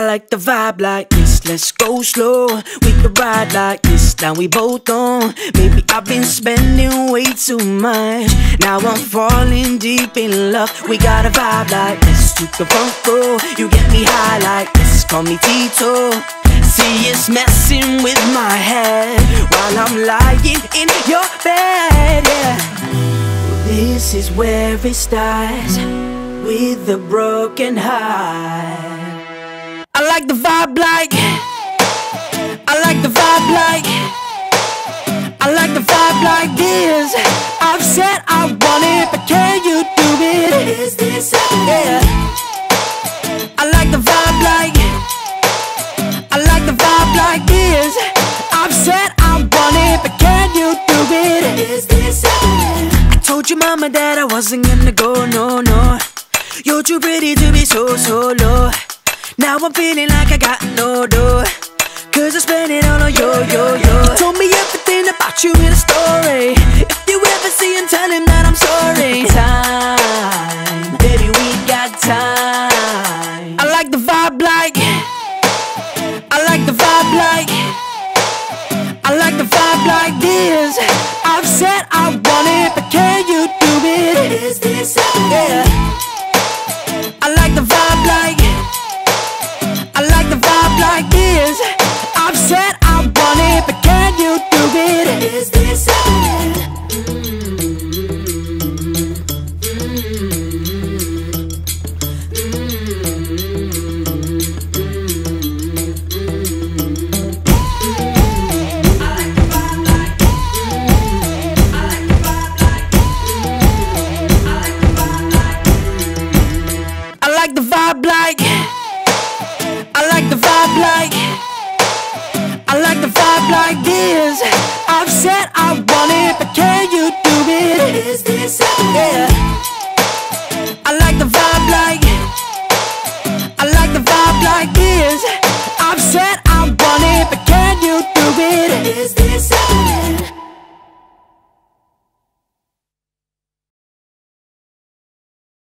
like the vibe like this. Let's go slow. We could ride like this. Now we both on. Maybe I've been spending way too much. Now I'm falling deep in love. We got a vibe like this. You the front row. You get me high like this. Call me Tito. See, it's messing with my head while I'm lying in your bed. Yeah. This is where it starts with a broken heart. I like the vibe like I like the vibe like I like the vibe like this. I've said I want it but can you do it? Is this yeah? I like the vibe like I like the vibe like this. I've said I want it but can you do it? Is this I told your mama that I wasn't gonna go no no. You're too pretty to be so, so low Now I'm feeling like I got no dough Cause I spent it on yo, yo, yo You told me everything about you in a story. If you ever see him, tell him that I'm sorry. Time, baby, we got time. I like the vibe like I like the vibe like I like the vibe like this. I've said I